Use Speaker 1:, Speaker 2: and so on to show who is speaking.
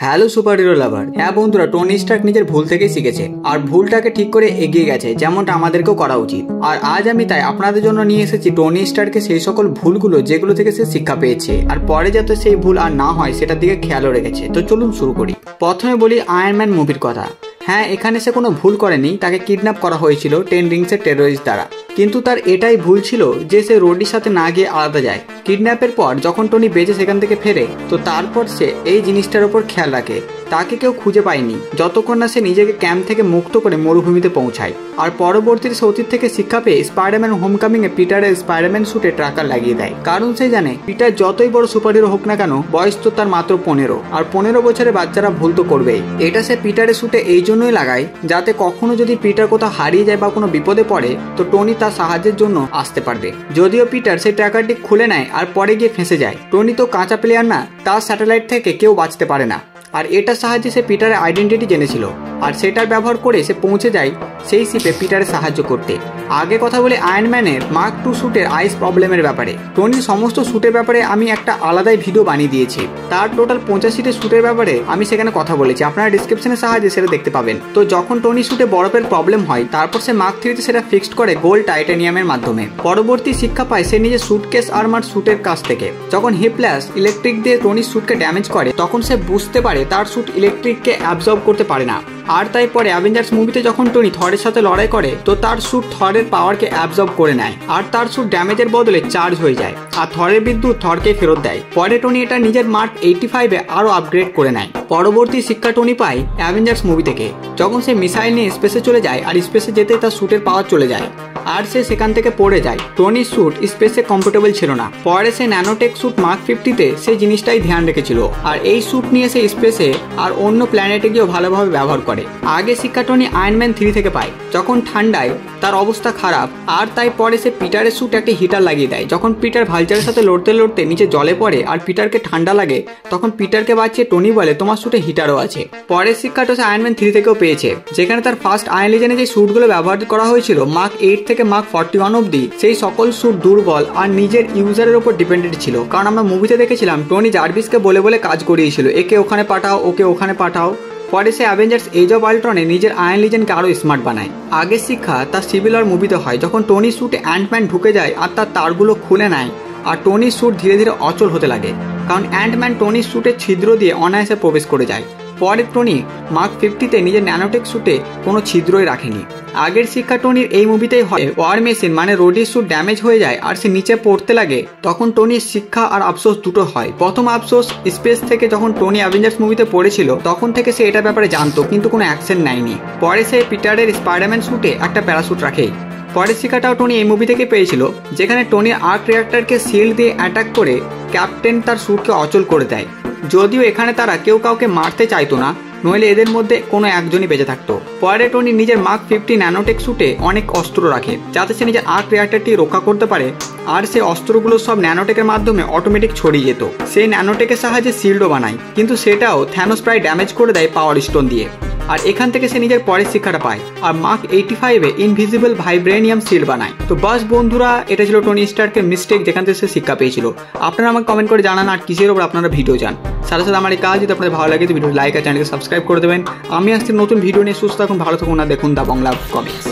Speaker 1: Hello super hero লাভার হ্যাঁ বন্ধুরা Tony Stark নিজের ভুল থেকেই শিখেছে, আর ভুলটাকে ঠিক করে এগিয়ে গেছে, যেমনটা আমাদেরকেও করা উচিত। আর আজ আমি তাই আপনাদের জন্য নিয়ে এসেছি টনি স্টারকে সেই সকল ভুলগুলো যেগুলো থেকে সে শিক্ষা পেয়েছে, আর পরে যাতে সেই ভুল আর না হয়, সেটার দিকে খেয়ালও রেখেছে। তো চলুন শুরু করি। প্রথমে বলি আয়রনম্যান মুভির কথা। হ্যাঁ এখানে সে কোনো ভুল করেনি, তাকে কিডন্যাপ করা হয়েছিল টেন রিংসের টেরোরিস্ট দ্বারা। কিন্তু তার এটাই ভুল ছিল যে সে রোডির সাথে না গিয়ে আলাদা যায়। কিডন্যাপের পর যখন টনি বেঁচে সেখান থেকে ফেরে, তো তারপর সে এই জিনিসটার ওপর খেয়াল রাখে। তাকে কেউ খুঁজে পায়নি, যতক্ষণ না সে নিজেকে ক্যাম্প থেকে মুক্ত করে মরুভূমিতে পৌঁছায়। আর পরবর্তীতে সে অতীত থেকে শিক্ষা পেয়ে স্পাইডারম্যান হোমকামিং এ পিটারের স্পাইডারম্যান শুটে ট্রাকার লাগিয়ে দেয়। কারণ সে জানে পিটার যতই বড় সুপারহিরো হোক না কেন, বয়স তো তার মাত্র পনেরো। আর পনেরো বছরের বাচ্চারা ভুল তো করবেই। এটা সে পিটারের শুটে এই জন্যই লাগায়, যাতে কখনো যদি পিটার কোথাও হারিয়ে যায় বা কোনো বিপদে পড়ে, তো টনি তার সাহায্যের জন্য আসতে পারবে। যদিও পিটার সেই ট্র্যাকারটি খুলে নেয় আর পরে গিয়ে ফেঁসে যায়। টনি তো কাঁচা প্লেয়ার না, তার স্যাটেলাইট থেকে কেউ বাঁচতে পারে না। আর এটার সাহায্যে সে পিটারের আইডেন্টিটি জেনেছিল। আর সেটার ব্যবহার করে সে পৌঁছে যায় সেই শিপে পিটারের সাহায্য করতে। আগে কথা বলে আয়রনম্যানের মার্ক টু শ্যুটের আইস প্রবলেমের ব্যাপারে। টোনির সমস্ত শ্যুটের ব্যাপারে আমি একটা আলাদাই ভিডিও বানিয়ে দিয়েছি। তার টোটাল পঁচাশিটি শ্যুটের ব্যাপারে আমি সেখানে কথা বলেছি। আপনারা ডিসক্রিপশনের সাহায্যে সেটা দেখতে পাবেন। তো যখন টোনি শ্যুটে বরফের প্রবলেম হয়, তারপর সে মার্ক থ্রিতে সেটা ফিক্সড করে গোল্ড টাইটানিয়ামের মাধ্যমে। পরবর্তী শিক্ষা পায় সে নিজের সুটকেস আর্মার শ্যুটের কাছ থেকে। যখন হিপল্যাস ইলেকট্রিক দিয়ে টনির শ্যুটকে ড্যামেজ করে, তখন সে বুঝতে পারে তার শ্যুট ইলেকট্রিককে অ্যাবজর্ব করতে পারে না। আর তাই পরে অ্যাভেঞ্জার্স মুভিতে যখন টনি থরের সাথে লড়াই করে, তো তার স্যুট থরের পাওয়ারকে অ্যাবজর্ব করে নেয়। আর তার স্যুট ড্যামেজের বদলে চার্জ হয়ে যায়। আর থরের বিদ্যুৎ থরকে ফেরত দেয়। পরে টনি এটা নিজের মার্ক এইটি ফাইভে আরও আপগ্রেড করে নেয়। পরবর্তী শিক্ষা টনি পায় অ্যাভেঞ্জার্স মুভি থেকে। যখন সে মিসাইল নিয়ে স্পেসে চলে যায় আর স্পেসে যেতে তার স্যুটের পাওয়ার চলে যায়। আর সে সেখান থেকে পড়ে যায়। টনির স্যুট স্পেসে কমফোর্টেবল ছিল না। পরে সে ন্যানোটেক স্যুট মার্ক ফিফটিতে সেই জিনিসটাই ধ্যান রেখেছিল। আর এই স্যুট নিয়ে সে স্পেসে আর অন্য প্ল্যানেটে গিয়েও ভালোভাবে ব্যবহার করে। আগে শিক্ষা টনি আয়রনম্যান থ্রি থেকে পায়। যখন ঠান্ডায় তার অবস্থা খারাপ, আর তাই পরে সে পিটারের স্যুট একটা হিটার লাগিয়ে দেয়। যখন পিটার ভালচারের সাথে লড়তে লড়তে নিচে জলে পড়ে আর পিটারকে ঠান্ডা লাগে, তখন পিটারকে বাঁচিয়ে টনি বলে, তোমার স্যুটে হিটারও আছে। পরের শিক্ষাটা সে আয়নম্যান থ্রি থেকেও পেয়েছে। যেখানে তার ফার্স্ট আয়ন লিজেনে যে স্যুটগুলো ব্যবহার করা হয়েছিল মার্ক এইট থেকে মার্ক ফর্টি ওয়ান অব্দি সেই সকল স্যুট দুর্বল আর নিজের ইউজারের উপর ডিপেন্ডেন্ট ছিল। কারণ আমরা মুভিতে দেখেছিলাম, টনি জার্ভিসকে বলে বলে কাজ করিয়েছিল, একে ওখানে পাঠাও, ওকে ওখানে পাঠাও। পরে সে অ্যাভেঞ্জার্স এজ অফ আল্ট্রনে নিজের আয়ন লিজেনকে আরও স্মার্ট বানায়। আগের শিক্ষা তার সিভিল আর মুভিতে হয়, যখন টনি স্যুটে অ্যান্টম্যান ঢুকে যায় আর তার তারগুলো খুলে নেয় আর টনি স্যুট ধীরে ধীরে অচল হতে লাগে। কারণ অ্যান্টম্যান টনির স্যুটের ছিদ্র দিয়ে অনায়াসে প্রবেশ করে যায়। পরে টনি মার্ক ফিফটিতে নিজের ন্যানোটেক শ্যুটে কোনো ছিদ্রই রাখেনি। আগের শিক্ষা টনির এই মুভিতেই হয়, ওয়ার মেশিন মানে রোডির স্যুট ড্যামেজ হয়ে যায় আর সে নিচে পড়তে লাগে। তখন টনির শিক্ষা আর আফসোস দুটো হয়। প্রথম আফসোস, স্পেস থেকে যখন টনি অ্যাভেঞ্জার্স মুভিতে পড়েছিল, তখন থেকে সে এটা ব্যাপারে জানতো, কিন্তু কোনো অ্যাকশন নেয়নি। পরে সে পিটারের স্পাইডারম্যান শ্যুটে একটা প্যারাসুট রাখে। পরের শিক্ষাটাও টনি এই মুভি থেকে পেয়েছিল, যেখানে টনির আর্ক রিয়াক্টারকে শিল্ড দিয়ে অ্যাটাক করে ক্যাপ্টেন তার স্যুটকে অচল করে দেয়। যদিও এখানে তারা কেউ কাউকে মারতে চাইতো না, নইলে এদের মধ্যে কোনো একজনই বেঁচে থাকতো। পরে টনি নিজের মার্ক ফিফটি ন্যানোটেক শুটে অনেক অস্ত্র রাখে, যাতে সে নিজের আর্ক রিয়াক্টারটি রক্ষা করতে পারে, আর সে অস্ত্রগুলো সব ন্যানোটেকের মাধ্যমে অটোমেটিক ছড়িয়ে যেত। সেই ন্যানোটেকের সাহায্যে শিল্ডও বানায়, কিন্তু সেটাও থ্যানোস প্রায় ড্যামেজ করে দেয় পাওয়ার স্টোন দিয়ে। আর এখান থেকে সে নিজের পরের শিক্ষাটা পায়। আর মার্ক এইটি ফাইভে ইনভিজিবল ভাইব্রেনিয়াম সিল বানায়। তো বাস বন্ধুরা, এটা ছিল টনি স্টার্কের মিস্টেক যেখান থেকে সে শিক্ষা পেয়েছিল। আপনারা আমাকে কমেন্ট করে জানান আর কিসের ওপর আপনারা ভিডিও যান সাথে সাথে আমার এই কাজ যদি আপনাদের ভালো লাগে ভিডিও লাইক আর চ্যানেলকে সাবস্ক্রাইব করে দেবেন। আমি আসছি নতুন ভিডিও নিয়ে। সুস্থ থাকুন, ভালো থাকুন না দেখুন দা বাংলা কমিক্স